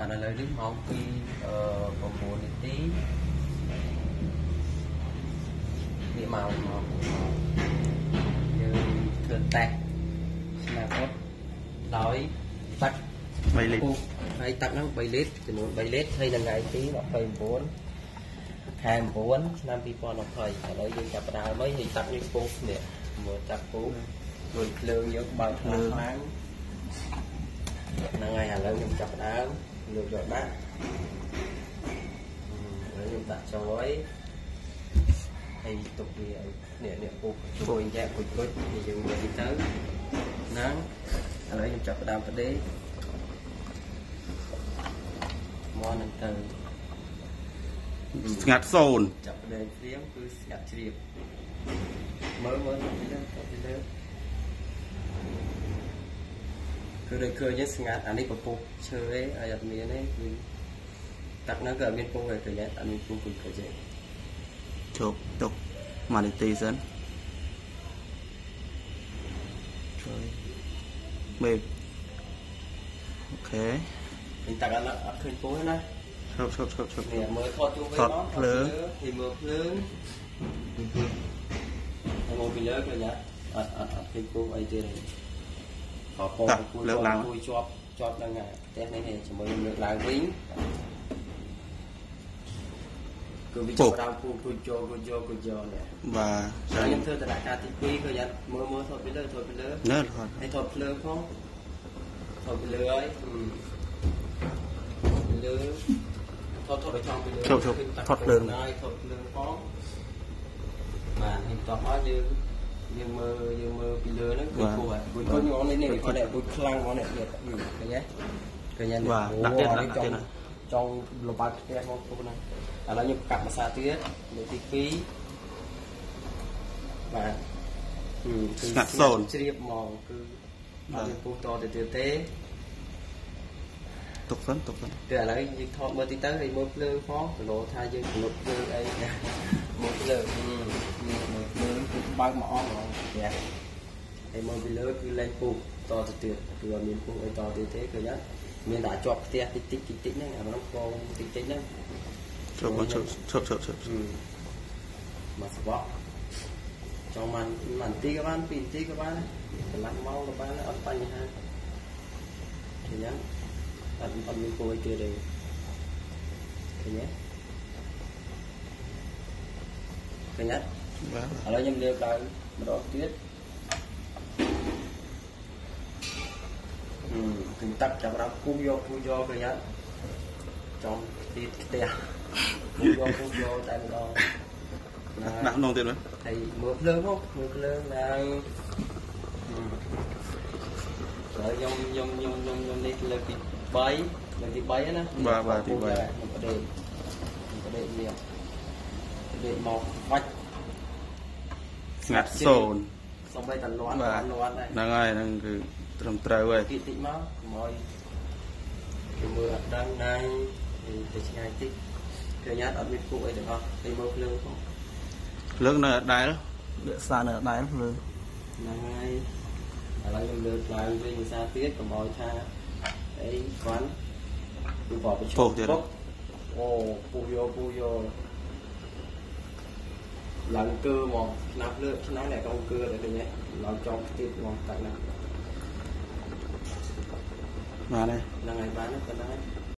បាទឥឡូវនេះម៉ោង2អឺ9នាទីនេះមកមកយើងធ្វើតេស្តស្នាពុតដោយទឹក3លីត្រពុះហើយទឹកហ្នឹង3លីត្រចំនួន3លីត្រហើយនៅថ្ងៃទី29ខែ9ឆ្នាំ2020ឥឡូវយើងចាប់ផ្ដើមហើយហើយទឹកនេះពុះនេះមើលទឹកពុះមួយភ្លើងយើងបើកភ្លើងខ្លាំងហ្នឹងហើយឥឡូវខ្ញុំចាប់ផ្ដើម លើកយកដាក់ឥឡូវខ្ញុំដាក់ចូលហើយហើយទុកវាឲ្យនេះនេះពុះជួយយ៉ាក់គុជគុជយើងមើលទីទៅហ្នឹងឥឡូវខ្ញុំចាប់ផ្ដើមប្រដេកមកនឹងទៅ ស្ងាត់សូន្យ ចាប់ផ្ដើមព្រៀងគឺស្ងាត់ជ្រាបមើលមើលទៅលើទៅលើ គឺដូចឃើញទេស្ងាត់អានេះពពុះឈើឯងឲ្យអត់មានទេគឺទឹកហ្នឹងគឺអត់មានពុះទេឃើញទេអត់មានពុះគឺឃើញទេ ជោគទុកមួយនាទីសិនជួយមេឃអូខេ ឃើញទឹកអត់អត់ឃើញពុះទេណា ឈប់ឈប់ឈប់ឈប់ នេះមើលថតជួបវិញ ថត មក ភ្លើង thìមើលភ្លើងហើយមកពីលើឃើញអត់អត់អត់ឃើញពុះអីទៀ តទេក៏ពងពុះពុះជាប់ជាប់នឹងផ្ទះនេះជាមួយលើកឡើងវិញគឺវាចាប់ដល់ពុះពុះចូលពុះយកពុះយកនេះបាទហើយខ្ញុំធ្វើដំណាក់កាលទី2គឺយ៉ាត់មើលមើលថតពីលើថតពីលើនៅថតហើយថតភ្លើងផងថតពីលើហើយពីលើថតថតឲ្យចំពីលើហើយថតភ្លើងផងបាទហើយតោះមកយើង យើងមើលយើងមើលពីលើហ្នឹងគឺគួរហើយគួរគួរនេះនេះគាត់នេះគួរខ្លាំងមកនេះទៀតឃើញទេឃើញទេបាទដាក់ទៀតដាក់ទៀតណាចង់លបាត់ផ្ទះមកគូហ្នឹងឥឡូវខ្ញុំកាត់ភាសាទៀតលើកទី2បាទស្ងាត់សូន្យជ្រាបហ្មងគឺអត់មានពុះតទៅទៀតទេទុកសិនទុកសិនគឺឥឡូវយើងថតមើលទីទៅហើយមើលភ្លើងផងគីឡូថាយើងកំណត់ភ្លើងអីមើលភ្លើងមើលភ្លើងគឺ បើកមកអស់ហ្មងផ្ទះហើយមើលពីលើគឺលែងពុះតទៅទៀតគឺអត់មានពុះអីតទៀតទេឃើញអត់មានតែជាប់ផ្ទះតិចតិចតិចតិចហ្នឹងអានោះកងតិចតិចហ្នឹង ជប់ជប់ជប់ជប់ជប់ មកសបកចង់បានបានទីក៏បានពីរទីក៏បានកន្លះម៉ោងក៏បានអត់បញ្ហាឃើញទេអត់អត់មានគួរអីទៀតទេឃើញទេឃើញទេ បាទ ឥឡូវខ្ញុំលើកឡើងម្ដងទៀតហឹមឃើញទឹកចាប់ដល់ពុះយកពុះយកឃើញទេចំទីផ្ទះពុះយកពុះយកតែម្ដងណា ដាក់ក្នុងទៀតមើល ហើយមើលភ្លើងមកមើលភ្លើងឡើងហើយខ្ញុំខ្ញុំខ្ញុំខ្ញុំខ្ញុំនេះលើកទី3លើកទី3ណាខ្ញុំបដេកខ្ញុំបដេកនេះបដេកមកវាច់ ស្ងាត់សូន្យសំបីតលាន់បាទលាន់ដែរហ្នឹងហើយហ្នឹងគឺត្រឹមត្រូវហើយតិចតិចមកកុំឲ្យគេមើលអត់ដឹងណាយទៅឆ្ងាយតិចគេញ៉ាត់អត់មានពុកអីទាំងអស់ទៅមើលភ្លើងផងភ្លើងនៅអដែលវាសានៅអដែលភ្លើងហ្នឹងហើយឥឡូវខ្ញុំលើកឡើងវិញភាសាទៀតកុំឲ្យថាអីគាត់គឺបបប្រឈមអូពុះយកពុះយក ឡើងកើហ្មងឆ្នាំលើកឆ្នាំនេះកុំកើដល់នេះឡើងចង់ទៀតហ្មងតាក់ណាបាទហើយហ្នឹងហើយបានប៉ុណ្ណឹង